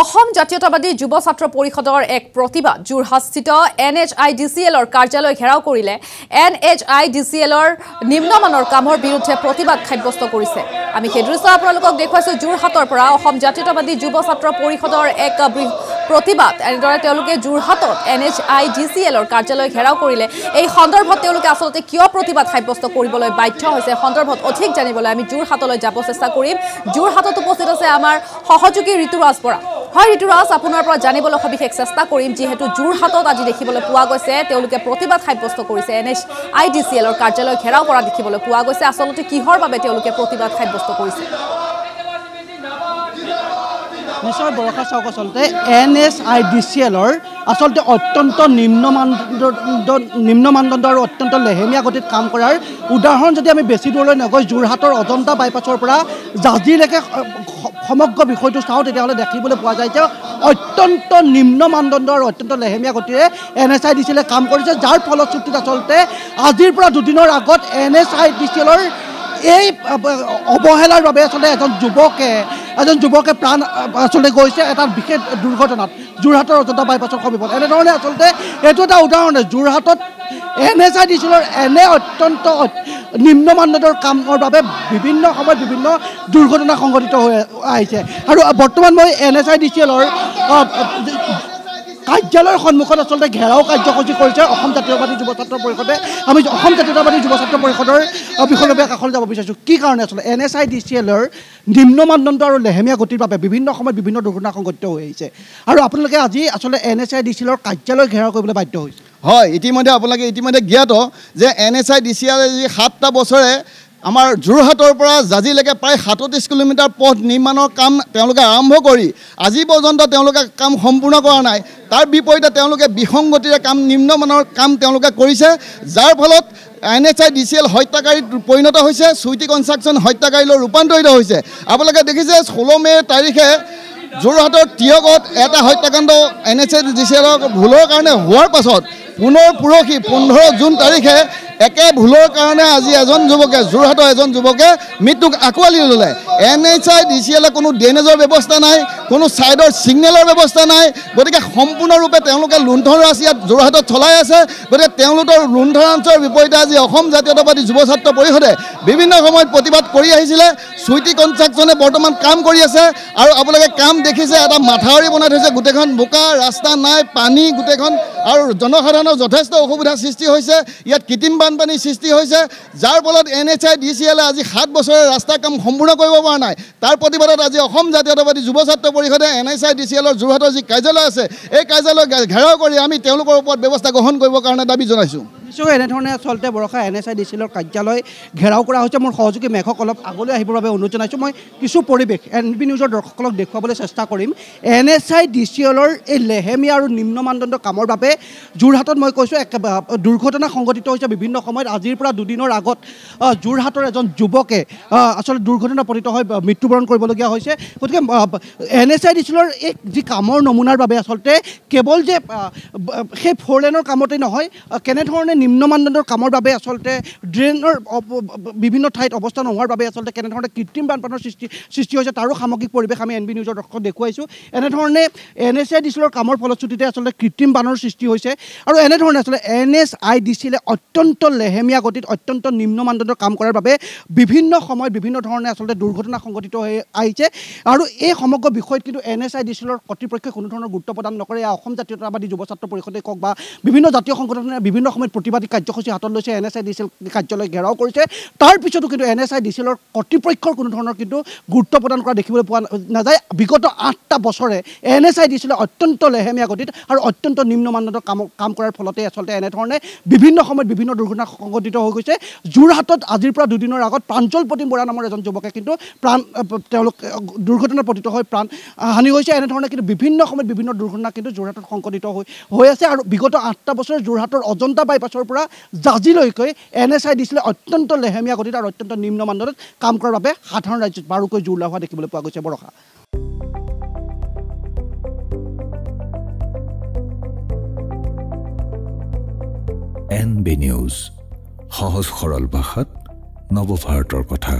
অসম জাতীয়তাবাদী যুৱ ছাত্ৰ পৰিষদৰ এক প্ৰতিবাদ যোৰহাটস্থিত N H I D C এলৰ কাৰ্যালয় ঘেৰাও কৰিলে। N H I D C এলৰ নিম্নমানৰ কামৰ বিৰুদ্ধে প্ৰতিবাদ সাব্যস্ত কৰিছে। আমি সেই দৃশ্য যোৰহাটৰ পৰা। অসম জাতীয়তাবাদী যুৱ ছাত্ৰ পৰিষদৰ এক প্ৰতিবাদ। এনেদৰে তেওঁলোকে যোৰহাটত N H I D C এলৰ কাৰ্যালয় ঘেৰাও কৰিলে। এই সন্দৰ্ভত তেওঁলোকে আচলতে কিয় প্ৰতিবাদ সাব্যস্ত কৰিবলৈ বাধ্য হৈছে সন্দৰ্ভত অধিক জানিবলৈ আমি যোৰহাটলৈ যাব চেষ্টা কৰিম। যোৰহাটত উপস্থিত আছে আমাৰ সহযোগী ঋতুৰাজ বৰা। হয় ঋতুৰাজ আপোনাৰ পৰা জানিবলৈ সবিশেষ চেষ্টা কৰিম যিহেতু যোৰহাটত আজি দেখিবলৈ পোৱা গৈছে তেওঁলোকে প্ৰতিবাদ সাব্যস্ত কৰিছে। N H I D C এলৰ কাৰ্যালয় ঘেৰাও কৰা দেখিবলৈ পোৱা গৈছে। আচলতে কিহৰ বাবে তেওঁলোকে প্ৰতিবাদ সাব্যস্ত কৰিছে? নিশ্চয় বৰষা চাওক আচলতে N H I D C এলৰ আচলতে অত্যন্ত নিম্ন মানদণ্ড নিম্ন মানদণ্ড আৰু অত্যন্ত লেহেমীয়া গতিত কাম কৰাৰ উদাহৰণ যদি আমি বেছি দূৰলৈ নগৈ যোৰহাটৰ অজন্তা বাইপাছৰ পৰা জাজিলৈকে সমগ্ৰ বিষয়টো চাওঁ তেতিয়াহ'লে দেখিবলৈ পোৱা যায় যে অত্যন্ত নিম্ন মানদণ্ড আৰু অত্যন্ত লেহেমীয়া গতিৰে N H I D C এলে কাম কৰিছে। যাৰ ফলশ্ৰুতিত আচলতে আজিৰ পৰা দুদিনৰ আগত N H I D C এলৰ এই অৱহেলাৰ বাবে আচলতে এজন যুৱকে এজন যুৱকে প্ৰাণ আচলতে গৈছে এটা বিশেষ দুৰ্ঘটনাত। যোৰহাটৰ অজন্তা বাইপাছৰ সমীপত। এনেধৰণে আচলতে এইটো এটা উদাহৰণ। যোৰহাটত এন আই ডি চিলৰ এনে অত্যন্ত অত- নিম্ন মানদণ্ডৰ কামৰ বাবে বিভিন্ন সময়ত বিভিন্ন দুৰ্ঘটনা সংঘটিত হৈ আহিছে। আৰু বৰ্তমান মই N H I D C এলৰ কাৰ্যালয়ৰ সন্মুখত আচলতে ঘেৰাও কাৰ্যসূচী কৰিছে অসম জাতীয়বাদী যুৱ ছাত্ৰ পৰিষদে। আমি অসম জাতীয়তাবাদী যুৱ ছাত্ৰ পৰিষদৰ বিষয়লৈ কাষলৈ যাব বিচাৰিছোঁ। কি কাৰণে আচলতে N H I D C এলৰ নিম্ন মানদণ্ড আৰু লেহেমীয়া গতিৰ বাবে বিভিন্ন সময়ত বিভিন্ন দুৰ্ঘটনা সংঘটিত হৈ আহিছে। আৰু আপোনালোকে আজি আচলতে N H I D C এলৰ কাৰ্যালয় ঘেৰাও কৰিবলৈ বাধ্য হৈছে। হয় ইতিমধ্যে আপোনালোকে ইতিমধ্যে জ্ঞাত যে N H I D C I যি সাতটা বছৰে আমাৰ যোৰহাটৰ পৰা জাজিলৈকে প্ৰায় সাতত্ৰিছ কিলোমিটাৰ পথ নিৰ্মাণৰ কাম তেওঁলোকে আৰম্ভ কৰি আজি পৰ্যন্ত তেওঁলোকে কাম সম্পূৰ্ণ কৰা নাই। তাৰ বিপৰীতে তেওঁলোকে বিসংগতিৰে কাম নিম্নমানৰ কাম তেওঁলোকে কৰিছে যাৰ ফলত N H I D C L হত্যাকাৰীত পৰিণত হৈছে চুইটি কনষ্ট্ৰাকশ্যন হত্যাকাৰীলৈ ৰূপান্তৰিত হৈছে। আপোনালোকে দেখিছে ষোল্ল মে' তাৰিখে যোৰহাটৰ তিয়কত এটা হত্যাকাণ্ড এন এইচ ডি চি এলৰ ভুলৰ কাৰণে হোৱাৰ পাছত পুনৰ পৰহি পোন্ধৰ জুন তাৰিখে একে ভুলৰ কাৰণে আজি এজন যুৱকে যোৰহাটৰ এজন যুৱকে মৃত্যুক আঁকোৱালি ল'লে। N H I D C এলে কোনো ড্ৰেইনেজৰ ব্যৱস্থা নাই কোনো ছাইডৰ ছিগনেলৰ ব্যৱস্থা নাই। গতিকে সম্পূৰ্ণৰূপে তেওঁলোকে লুণ্ঠন ৰাজ ইয়াত যোৰহাটত চলাই আছে। গতিকে তেওঁলোকৰ লুণ্ঠনাঞ্চৰ বিপৰীতে আজি অসম জাতীয়তাবাদী যুৱ ছাত্ৰ পৰিষদে বিভিন্ন সময়ত প্ৰতিবাদ কৰি আহিছিলে। চুইটি কনষ্ট্ৰাকশ্যনে বৰ্তমান কাম কৰি আছে আৰু আপোনালোকে কাম দেখিছে এটা মাথাউৰি বনাই থৈছে। গোটেইখন বোকা ৰাস্তা নাই পানী গোটেইখন আৰু জনসাধাৰণৰ যথেষ্ট অসুবিধাৰ সৃষ্টি হৈছে। ইয়াত কৃত্ৰিম বানপানীৰ সৃষ্টি হৈছে যাৰ ফলত N H I D C এলে আজি সাত বছৰে ৰাস্তা কাম সম্পূৰ্ণ কৰিব পৰা নাই। তাৰ প্ৰতিবাদত আজি অসম জাতীয়তাবাদী যুৱ ছাত্ৰ পৰিষদে N H I D C এলৰ যোৰহাটৰ যি কাৰ্যালয় আছে এই কাৰ্যালয় ঘেৰাও কৰি আমি তেওঁলোকৰ ওপৰত ব্যৱস্থা গ্ৰহণ কৰিবৰ কাৰণে দাবী জনাইছোঁ। নিশ্চয় এনেধৰণে আচলতে বৰষা N S I D C এলৰ কাৰ্যালয় ঘেৰাও কৰা হৈছে। মোৰ সহযোগী মেঘক অলপ আগলৈ আহিবৰ বাবে অনুৰোধ জনাইছোঁ। মই কিছু পৰিৱেশ এন বি নিউজৰ দৰ্শকসকলক দেখুৱাবলৈ চেষ্টা কৰিম। N S I D C এলৰ এই লেহেমীয়া আৰু নিম্ন মানদণ্ডৰ কামৰ বাবে যোৰহাটত মই কৈছোঁ এক দুৰ্ঘটনা সংঘটিত হৈছে বিভিন্ন সময়ত। আজিৰ পৰা দুদিনৰ আগত যোৰহাটৰ এজন যুৱকে আচলতে দুৰ্ঘটনা পতিত হৈ মৃত্যুবৰণ কৰিবলগীয়া হৈছে। গতিকে N S I D C এলৰ এই যি কামৰ নমুনাৰ বাবে আচলতে কেৱল যে সেই ফ'ৰ লেনৰ কামতেই নহয় কেনেধৰণে নিম্ন মানদণ্ডৰ কামৰ বাবে আচলতে ড্ৰেইনৰ বিভিন্ন ঠাইত অৱস্থা নোহোৱাৰ বাবে আচলতে কেনেধৰণে কৃত্ৰিম বানপানীৰ সৃষ্টি সৃষ্টি হৈছে তাৰো সামগ্ৰিক পৰিৱেশ আমি এন বি নিউজৰ দৰ্শকক দেখুৱাইছোঁ। এনেধৰণে এন এছ আই ডি চিলৰ কামৰ ফলশ্ৰুতিতে আচলতে কৃত্ৰিম বানৰ সৃষ্টি হৈছে আৰু এনেধৰণে আচলতে এন এছ আই ডি চিলে অত্যন্ত লেহেমীয়া গতিত অত্যন্ত নিম্ন মানদণ্ডৰ কাম কৰাৰ বাবে বিভিন্ন সময়ত বিভিন্ন ধৰণে আচলতে দুৰ্ঘটনা সংঘটিত হৈ আহিছে। আৰু এই সমগ্ৰ বিষয়ত কিন্তু এন এছ আই ডি চিলৰ কৰ্তৃপক্ষই কোনো ধৰণৰ গুৰুত্ব প্ৰদান নকৰে। এয়া অসম জাতীয়তাবাদী যুৱ ছাত্ৰ পৰিষদে কওক বা বিভিন্ন জাতীয় সংগঠনে বিভিন্ন সময়ত প্ৰতিবাদী কাৰ্যসূচী হাতত লৈছে N S I D C L কাৰ্যালয় ঘেৰাও কৰিছে। তাৰ পিছতো কিন্তু এন এছ আই ডি চিলৰ কৰ্তৃপক্ষৰ কোনো ধৰণৰ কিন্তু গুৰুত্ব প্ৰদান কৰা দেখিবলৈ পোৱা নাযায়। বিগত আঠটা বছৰে এন এছ আই ডি চিলে অত্যন্ত লেহেমীয়া গতিত আৰু অত্যন্ত নিম্ন মানদণ্ডৰ কাম কাম কৰাৰ ফলতে আচলতে এনেধৰণে বিভিন্ন সময়ত বিভিন্ন দুৰ্ঘটনা সংঘটিত হৈ গৈছে। যোৰহাটত আজিৰ পৰা দুদিনৰ আগত প্ৰাঞ্জল প্ৰতিম বৰা নামৰ এজন যুৱকে কিন্তু প্ৰাণ তেওঁলোক দুৰ্ঘটনাত পতিত হৈ প্ৰাণ হানি হৈছে। এনেধৰণে কিন্তু বিভিন্ন সময়ত বিভিন্ন দুৰ্ঘটনা কিন্তু যোৰহাটত সংঘটিত হৈ হৈ আছে। আৰু বিগত আঠটা বছৰ যোৰহাটৰ অজন্তা বাইপাছৰ পৰা জাজিলৈকে এন এছ আই দিছিলে অত্যন্ত লেহেমীয়া গতিত আৰু অত্যন্ত নিম্ন মানদণ্ডত কাম কৰাৰ বাবে সাধাৰণ ৰাজ্যত বাৰুকৈ জোৰ হোৱা দেখিবলৈ পোৱা গৈছে বৰষা। এন বি নিউজ সহজ সৰল ভাষাত নৱভাৰতৰ কথা।